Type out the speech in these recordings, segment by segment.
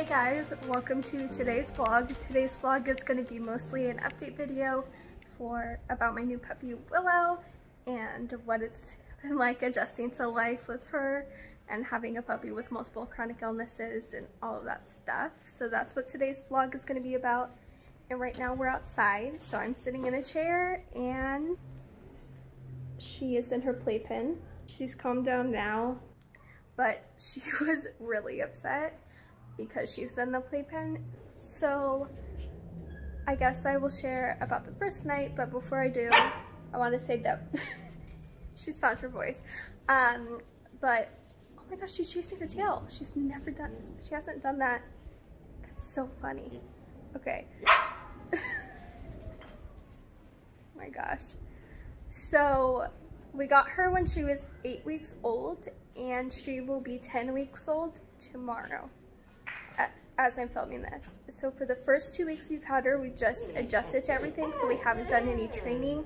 Hey guys, welcome to today's vlog. Today's vlog is going to be mostly an update video for about my new puppy Willow and what it's been like adjusting to life with her and having a puppy with multiple chronic illnesses and all of that stuff. So that's what today's vlog is going to be about. And right now we're outside, so I'm sitting in a chair and she is in her playpen. She's calmed down now, but she was really upset because she's in the playpen. So I guess I will share about the first night, but before I do, I want to say that she's found her voice. Um, but oh my gosh, she's chasing her tail. She's never done, she hasn't done that. That's so funny. Okay. oh my gosh. So we got her when she was eight weeks old and she will be 10 weeks old tomorrow as I'm filming this. So for the first two weeks we've had her, we've just adjusted to everything. So we haven't done any training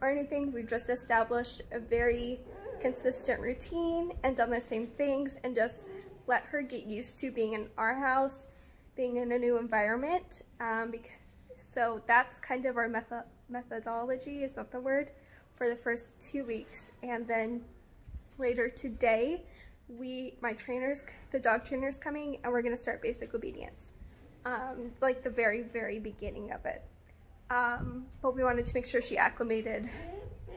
or anything. We've just established a very consistent routine and done the same things and just let her get used to being in our house, being in a new environment. Um, because, so that's kind of our method methodology, is that the word, for the first two weeks. And then later today, we, my trainers, the dog trainer's coming and we're gonna start basic obedience. Um, like the very, very beginning of it. Um, but we wanted to make sure she acclimated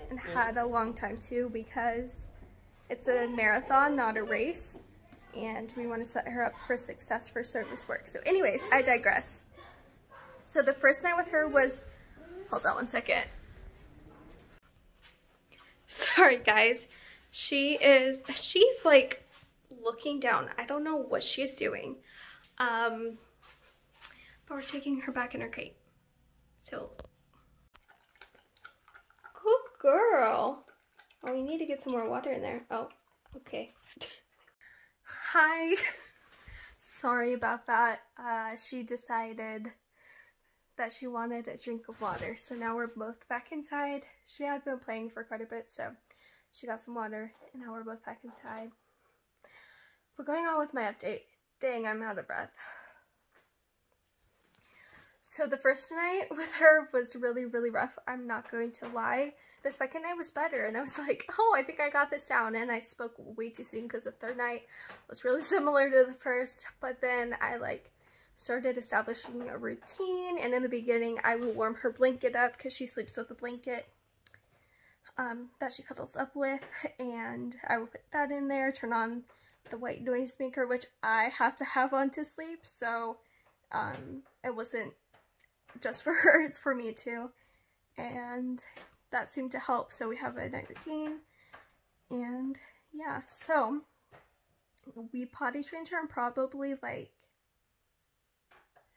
and had a long time too because it's a marathon, not a race. And we want to set her up for success for service work. So anyways, I digress. So the first night with her was, hold on one second. Sorry guys. She is, she's like looking down. I don't know what she's doing. Um, but we're taking her back in her crate. So, good girl. Oh, we need to get some more water in there. Oh, okay. Hi. Sorry about that. Uh, she decided that she wanted a drink of water. So now we're both back inside. She had been playing for quite a bit, so she got some water, and now we're both back inside. But going on with my update, dang, I'm out of breath. So the first night with her was really, really rough. I'm not going to lie. The second night was better, and I was like, oh, I think I got this down. And I spoke way too soon because the third night was really similar to the first. But then I like started establishing a routine. And in the beginning, I would warm her blanket up because she sleeps with a blanket um, that she cuddles up with. And I will put that in there, turn on the white noise maker, which I have to have on to sleep. So um, it wasn't just for her, it's for me too. And that seemed to help. So we have a night routine. And yeah, so we potty trained her in probably like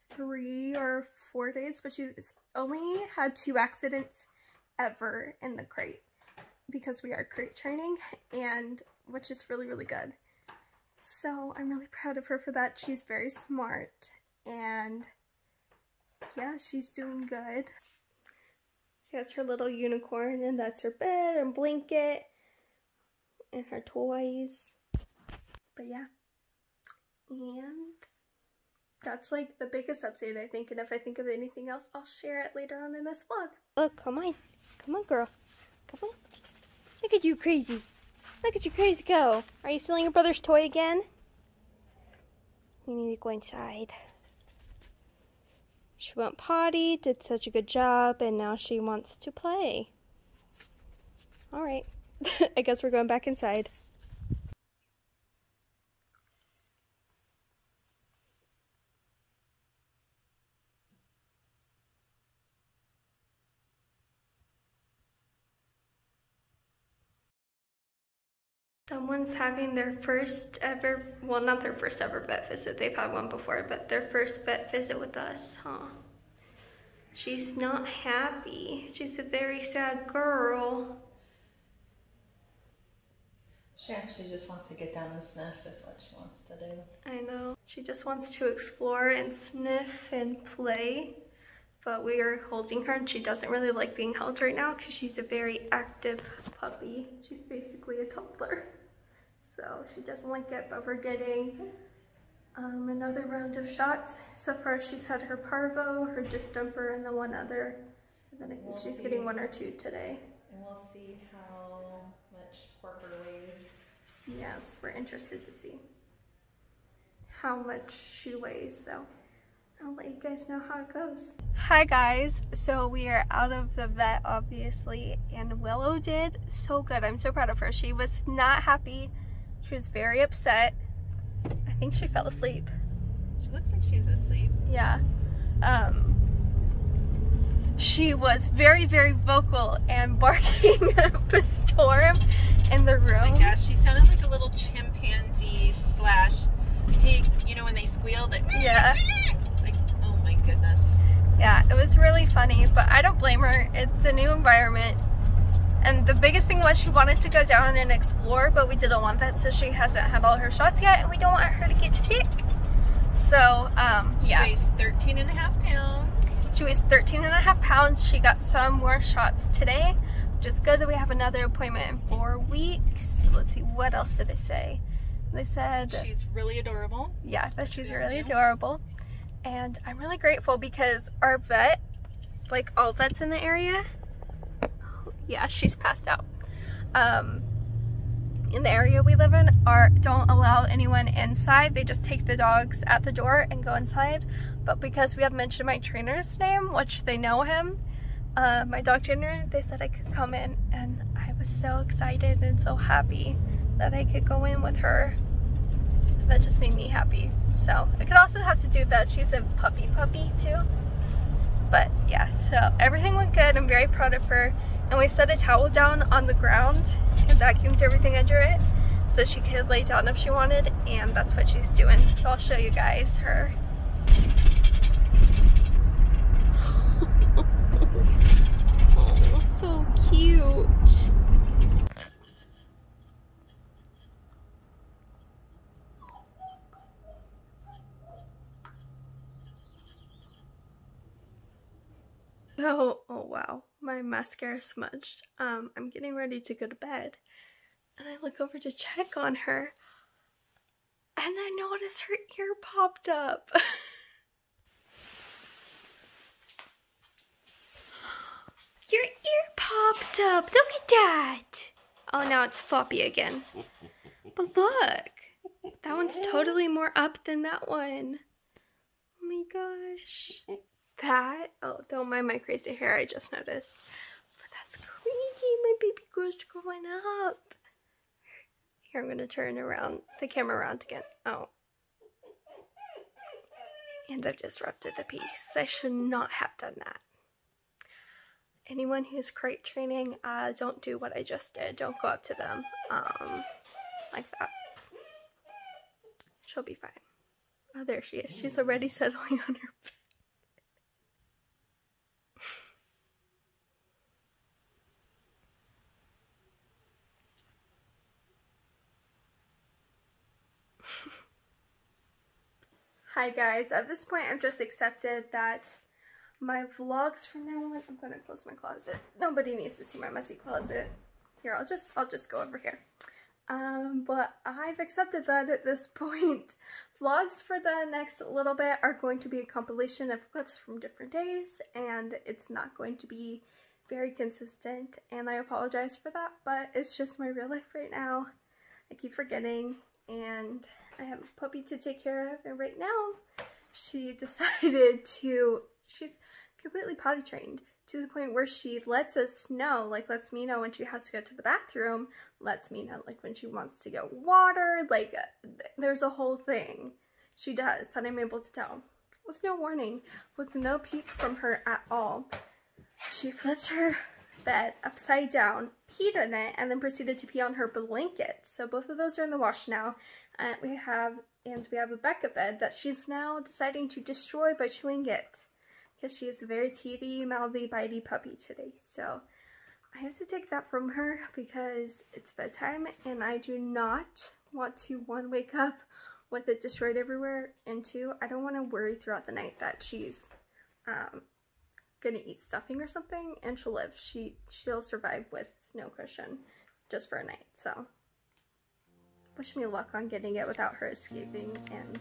three or four days, but she's only had two accidents ever in the crate because we are crate training and which is really really good so I'm really proud of her for that she's very smart and yeah she's doing good she has her little unicorn and that's her bed and blanket and her toys but yeah and that's like the biggest update I think and if I think of anything else I'll share it later on in this vlog. Look, come on. Come on girl. Come on. Look at you crazy. Look at you crazy go. Are you stealing your brother's toy again? We need to go inside. She went potty, did such a good job, and now she wants to play. Alright. I guess we're going back inside. Someone's having their first ever, well not their first ever vet visit, they've had one before, but their first vet visit with us, huh? She's not happy. She's a very sad girl. She actually just wants to get down and sniff is what she wants to do. I know. She just wants to explore and sniff and play. But we are holding her and she doesn't really like being held right now because she's a very active puppy. She's basically a toddler so she doesn't like it, but we're getting um, another round of shots. So far she's had her parvo, her distemper, and the one other. And then I think we'll she's see. getting one or two today. And we'll see how much Porker weighs. Yes, we're interested to see how much she weighs, so I'll let you guys know how it goes. Hi guys, so we are out of the vet obviously and Willow did so good. I'm so proud of her. She was not happy. She was very upset. I think she fell asleep. She looks like she's asleep. Yeah. Um, she was very, very vocal and barking up a storm in the room. Oh my gosh, she sounded like a little chimpanzee slash pig, you know, when they squealed. Like, yeah. Like, oh my goodness. Yeah, it was really funny, but I don't blame her. It's a new environment. And the biggest thing was she wanted to go down and explore, but we didn't want that, so she hasn't had all her shots yet, and we don't want her to get sick. So, um, yeah. She weighs 13 and a half pounds. She weighs 13 and a half pounds. She got some more shots today, which is good that we have another appointment in four weeks. Let's see, what else did they say? They said she's really adorable. Yeah, that she's really adorable. And I'm really grateful because our vet, like all vets in the area, yeah, she's passed out. Um, in the area we live in are don't allow anyone inside. They just take the dogs at the door and go inside. But because we had mentioned my trainer's name, which they know him, uh, my dog trainer, they said I could come in and I was so excited and so happy that I could go in with her. That just made me happy. So I could also have to do that she's a puppy puppy too. But yeah, so everything went good. I'm very proud of her. And we set a towel down on the ground and vacuumed everything under it so she could lay down if she wanted and that's what she's doing. So I'll show you guys her. oh, so cute. So, oh wow, my mascara smudged. Um, I'm getting ready to go to bed. And I look over to check on her. And I notice her ear popped up. Your ear popped up. Look at that. Oh, now it's floppy again. But look. That one's totally more up than that one. Oh my gosh that. Oh, don't mind my crazy hair, I just noticed. But that's crazy, my baby girl's growing up. Here, I'm gonna turn around, the camera around again. Oh. And I've disrupted the peace. I should not have done that. Anyone who's crate training, uh, don't do what I just did. Don't go up to them, um, like that. She'll be fine. Oh, there she is. She's already settling on her bed. Hi guys, at this point I've just accepted that my vlogs from now on, I'm gonna close my closet. Nobody needs to see my messy closet. Here, I'll just, I'll just go over here. Um, but I've accepted that at this point. Vlogs for the next little bit are going to be a compilation of clips from different days and it's not going to be very consistent and I apologize for that, but it's just my real life right now. I keep forgetting and I have a puppy to take care of and right now she decided to, she's completely potty trained to the point where she lets us know, like lets me know when she has to go to the bathroom, lets me know like when she wants to get water, like th there's a whole thing she does that I'm able to tell with no warning, with no peek from her at all. She flips her bed upside down, peed in it, and then proceeded to pee on her blanket. So both of those are in the wash now. And we have and we have a Becca bed that she's now deciding to destroy by chewing it. Because she is a very teethy, mouthy, bitey puppy today. So I have to take that from her because it's bedtime and I do not want to one wake up with it destroyed everywhere and two I don't want to worry throughout the night that she's um, gonna eat stuffing or something and she'll live. She, she'll survive with no cushion just for a night, so wish me luck on getting it without her escaping and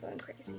going crazy.